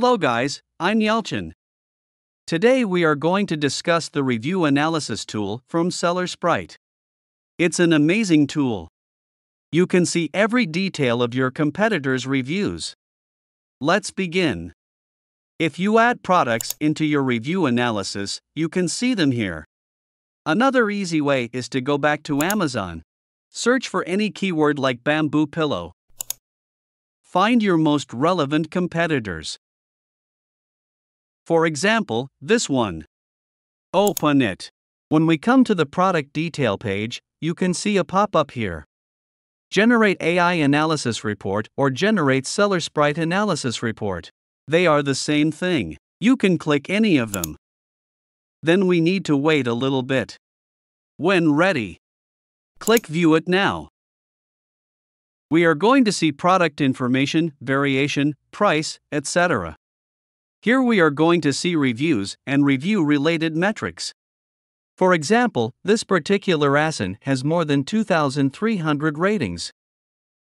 Hello, guys, I'm Yelchin. Today we are going to discuss the review analysis tool from Seller Sprite. It's an amazing tool. You can see every detail of your competitors' reviews. Let's begin. If you add products into your review analysis, you can see them here. Another easy way is to go back to Amazon. Search for any keyword like bamboo pillow. Find your most relevant competitors. For example, this one. Open it. When we come to the product detail page, you can see a pop up here. Generate AI Analysis Report or Generate Seller Sprite Analysis Report. They are the same thing. You can click any of them. Then we need to wait a little bit. When ready, click View It Now. We are going to see product information, variation, price, etc. Here we are going to see reviews and review related metrics. For example, this particular ASIN has more than 2,300 ratings.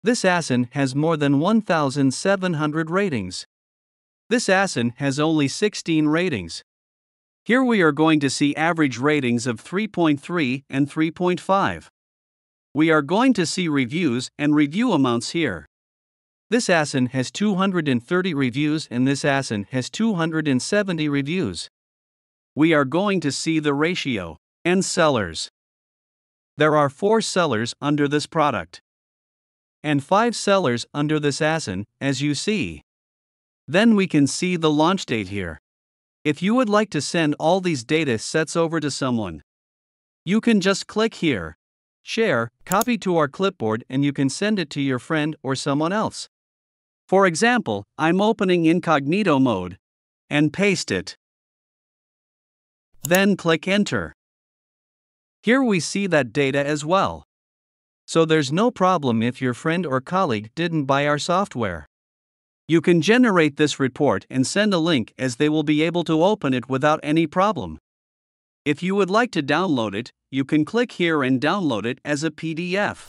This ASIN has more than 1,700 ratings. This ASIN has only 16 ratings. Here we are going to see average ratings of 3.3 and 3.5. We are going to see reviews and review amounts here. This ASIN has 230 reviews and this ASIN has 270 reviews we are going to see the ratio and sellers. There are four sellers under this product and five sellers under this ASIN, as you see. Then we can see the launch date here. If you would like to send all these data sets over to someone, you can just click here, share, copy to our clipboard, and you can send it to your friend or someone else. For example, I'm opening incognito mode and paste it. Then click Enter. Here we see that data as well. So there's no problem if your friend or colleague didn't buy our software. You can generate this report and send a link as they will be able to open it without any problem. If you would like to download it, you can click here and download it as a PDF.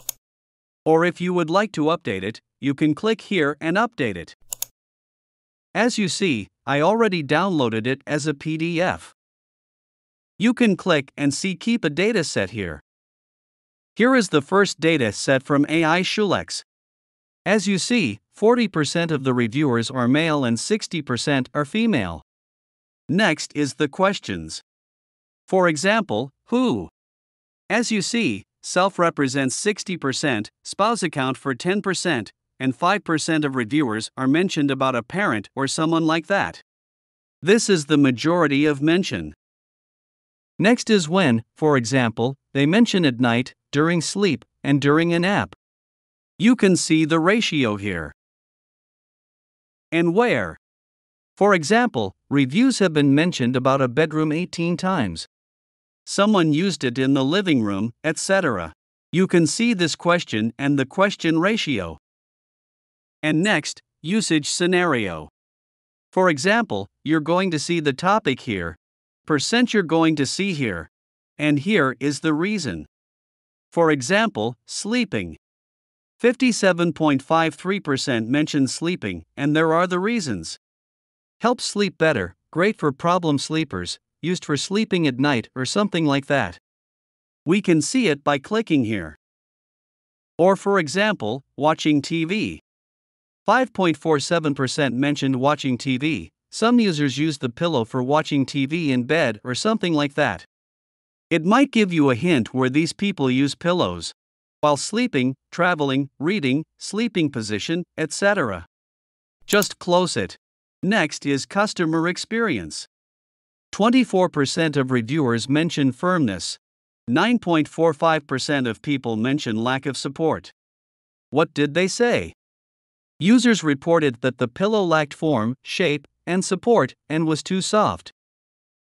Or if you would like to update it, you can click here and update it. As you see, I already downloaded it as a PDF. You can click and see Keep a data set here. Here is the first data set from AI Shulex. As you see, 40% of the reviewers are male and 60% are female. Next is the questions. For example, who? As you see, self represents 60%, spouse account for 10%, and 5% of reviewers are mentioned about a parent or someone like that. This is the majority of mention. Next is when, for example, they mention at night, during sleep, and during a nap. You can see the ratio here. And where? For example, reviews have been mentioned about a bedroom 18 times. Someone used it in the living room, etc. You can see this question and the question ratio. And next, usage scenario. For example, you're going to see the topic here, percent you're going to see here. And here is the reason. For example, sleeping. 57.53% mention sleeping, and there are the reasons. Help sleep better, great for problem sleepers, used for sleeping at night or something like that. We can see it by clicking here. Or for example, watching TV. 5.47% mentioned watching TV, some users use the pillow for watching TV in bed or something like that. It might give you a hint where these people use pillows while sleeping, traveling, reading, sleeping position, etc. Just close it. Next is customer experience. 24% of reviewers mention firmness. 9.45% of people mention lack of support. What did they say? Users reported that the pillow lacked form, shape, and support and was too soft.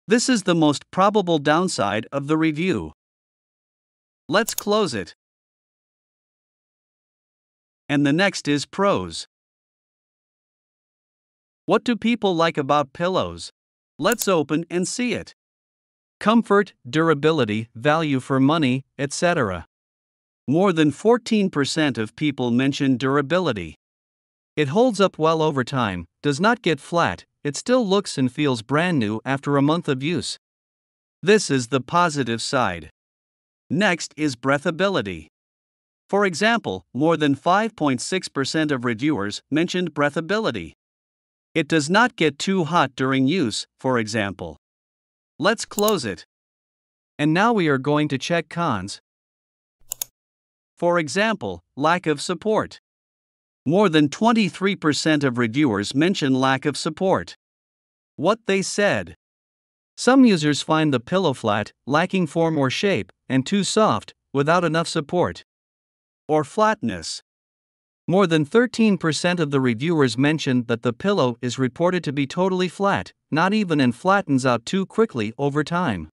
This is the most probable downside of the review. Let's close it. And the next is pros. What do people like about pillows? Let's open and see it. Comfort, durability, value for money, etc. More than 14% of people mention durability. It holds up well over time, does not get flat, it still looks and feels brand new after a month of use. This is the positive side. Next is breathability. For example, more than 5.6% of reviewers mentioned breathability. It does not get too hot during use, for example. Let's close it. And now we are going to check cons. For example, lack of support. More than 23% of reviewers mention lack of support. What they said. Some users find the pillow flat, lacking form or shape, and too soft, without enough support or flatness. More than 13% of the reviewers mentioned that the pillow is reported to be totally flat, not even and flattens out too quickly over time.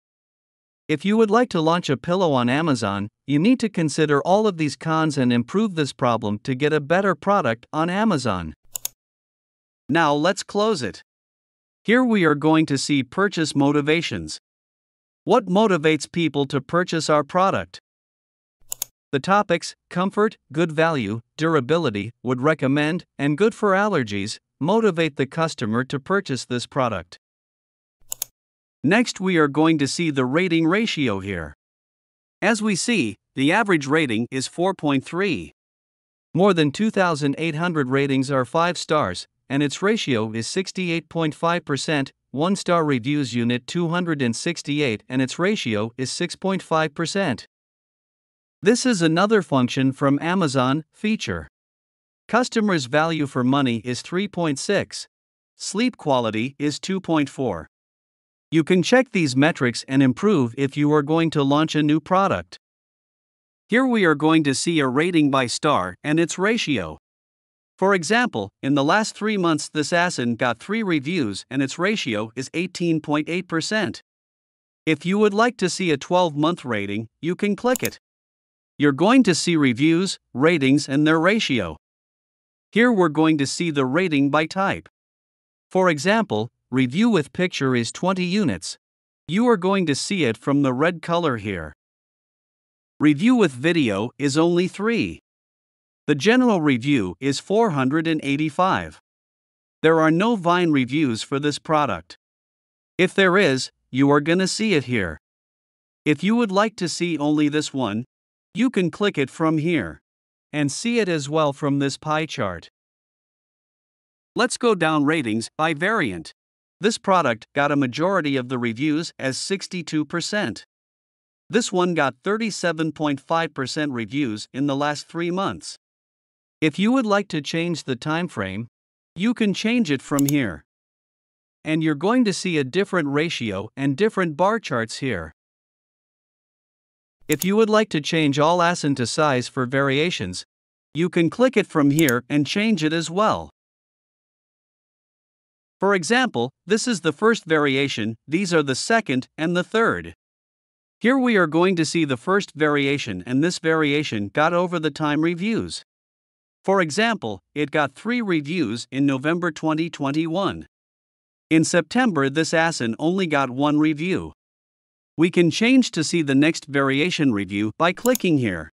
If you would like to launch a pillow on Amazon, you need to consider all of these cons and improve this problem to get a better product on Amazon. Now let's close it. Here we are going to see purchase motivations. What motivates people to purchase our product? The topics comfort, good value, durability, would recommend, and good for allergies motivate the customer to purchase this product. Next, we are going to see the rating ratio here. As we see, the average rating is 4.3. More than 2,800 ratings are 5 stars, and its ratio is 68.5%. 1 star reviews unit 268 and its ratio is 6.5%. This is another function from Amazon feature. Customers' value for money is 3.6. Sleep quality is 2.4. You can check these metrics and improve if you are going to launch a new product. Here we are going to see a rating by star and its ratio. For example, in the last three months, this ASIN got three reviews and its ratio is 18.8%. If you would like to see a 12 month rating, you can click it you're going to see reviews, ratings, and their ratio. Here we're going to see the rating by type. For example, review with picture is 20 units. You are going to see it from the red color here. Review with video is only 3. The general review is 485. There are no Vine reviews for this product. If there is, you are gonna see it here. If you would like to see only this one, you can click it from here and see it as well from this pie chart. Let's go down ratings by variant. This product got a majority of the reviews as 62%. This one got 37.5% reviews in the last 3 months. If you would like to change the time frame, you can change it from here. And you're going to see a different ratio and different bar charts here. If you would like to change all ASIN to size for variations, you can click it from here and change it as well. For example, this is the first variation, these are the second and the third. Here we are going to see the first variation and this variation got over the time reviews. For example, it got 3 reviews in November 2021. In September this ASIN only got 1 review. We can change to see the next variation review by clicking here.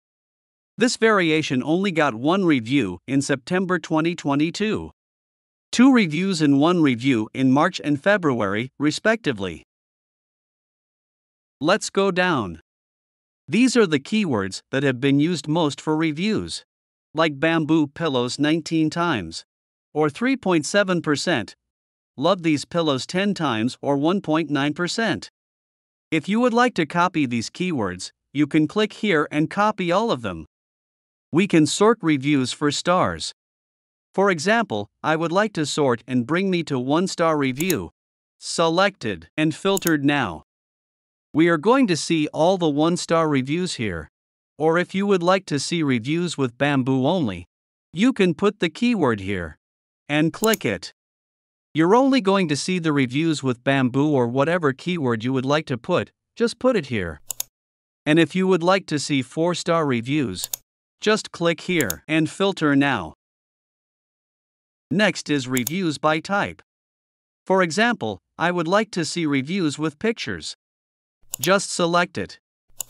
This variation only got one review in September 2022. Two reviews and one review in March and February, respectively. Let's go down. These are the keywords that have been used most for reviews, like bamboo pillows 19 times, or 3.7%, love these pillows 10 times, or 1.9%. If you would like to copy these keywords, you can click here and copy all of them. We can sort reviews for stars. For example, I would like to sort and bring me to one star review. Selected and filtered now. We are going to see all the one star reviews here. Or if you would like to see reviews with bamboo only, you can put the keyword here and click it. You're only going to see the reviews with bamboo or whatever keyword you would like to put, just put it here. And if you would like to see 4 star reviews, just click here and filter now. Next is reviews by type. For example, I would like to see reviews with pictures. Just select it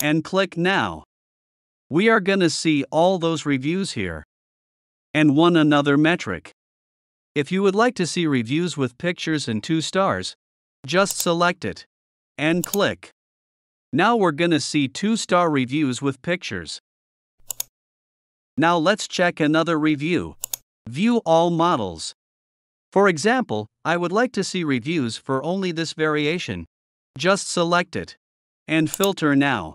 and click now. We are gonna see all those reviews here. And one another metric. If you would like to see reviews with pictures and 2 stars, just select it and click. Now we're gonna see 2 star reviews with pictures. Now let's check another review. View all models. For example, I would like to see reviews for only this variation. Just select it and filter now.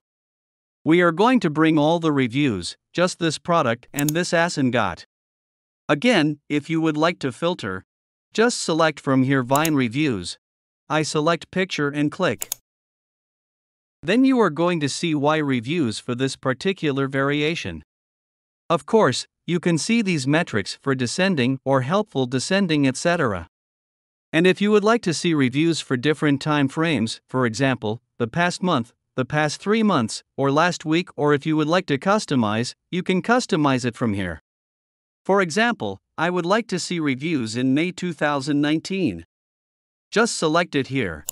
We are going to bring all the reviews, just this product and this Assengat. Again, if you would like to filter, just select from here Vine Reviews. I select Picture and click. Then you are going to see Y reviews for this particular variation. Of course, you can see these metrics for descending or helpful descending etc. And if you would like to see reviews for different time frames, for example, the past month, the past 3 months, or last week or if you would like to customize, you can customize it from here. For example, I would like to see reviews in May 2019. Just select it here.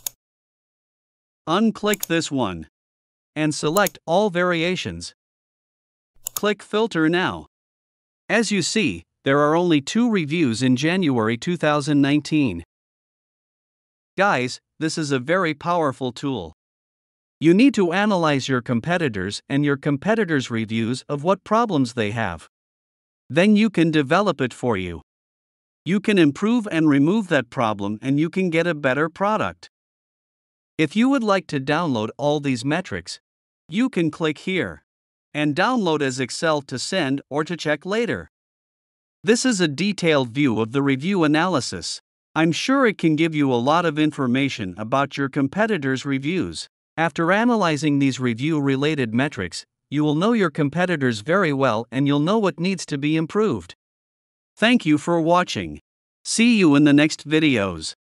Unclick this one. And select all variations. Click Filter now. As you see, there are only two reviews in January 2019. Guys, this is a very powerful tool. You need to analyze your competitors and your competitors' reviews of what problems they have. Then you can develop it for you. You can improve and remove that problem and you can get a better product. If you would like to download all these metrics, you can click here and download as Excel to send or to check later. This is a detailed view of the review analysis. I'm sure it can give you a lot of information about your competitors' reviews. After analyzing these review related metrics, you will know your competitors very well and you'll know what needs to be improved. Thank you for watching. See you in the next videos.